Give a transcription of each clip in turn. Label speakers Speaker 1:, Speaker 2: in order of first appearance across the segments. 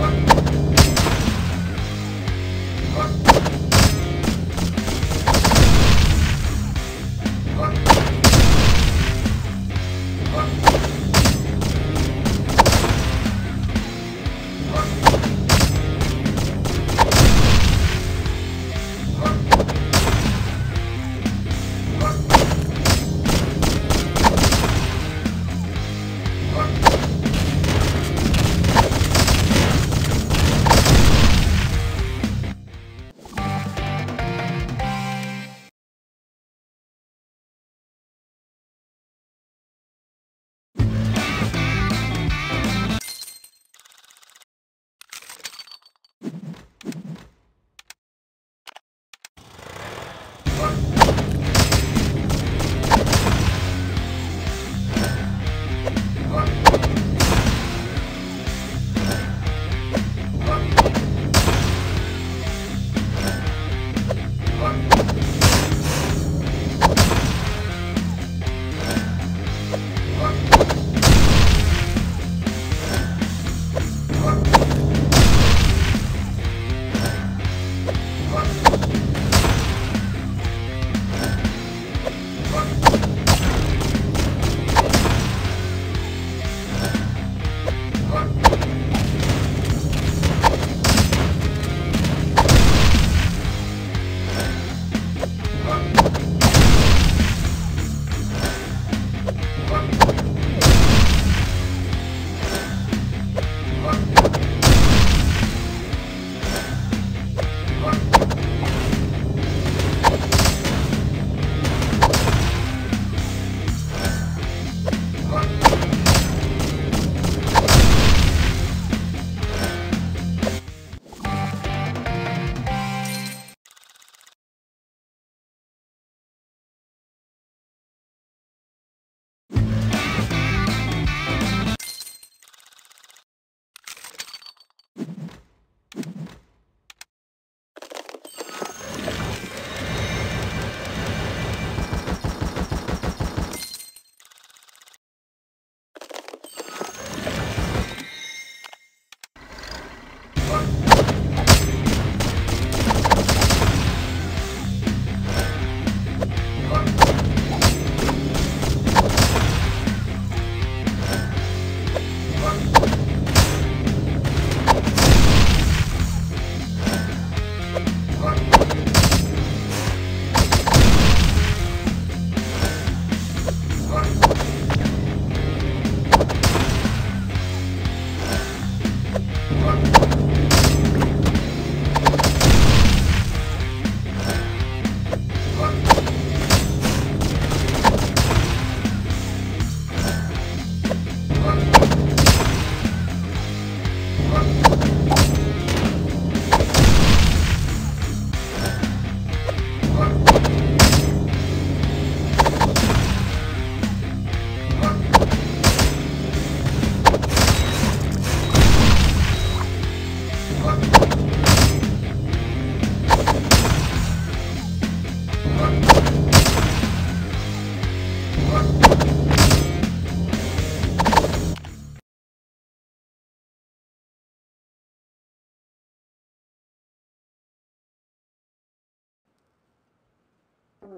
Speaker 1: Thank you.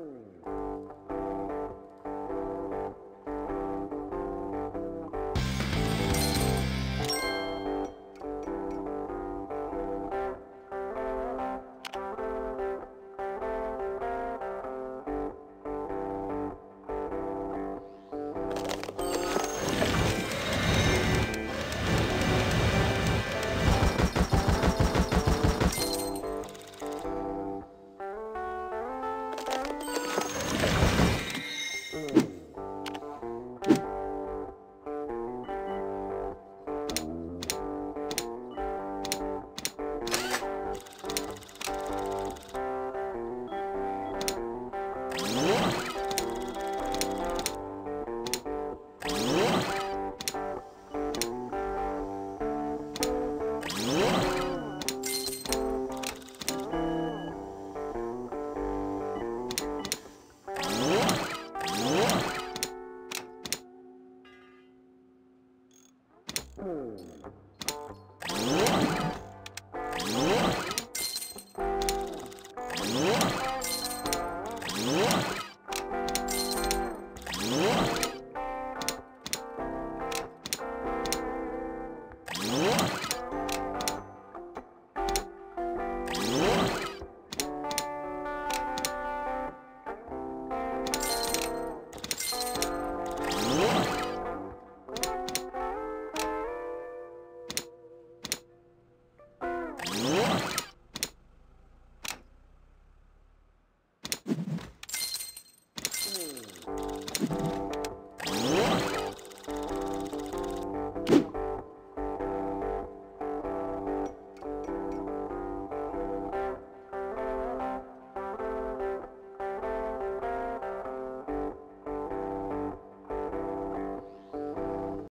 Speaker 2: Ooh.
Speaker 3: Hmm.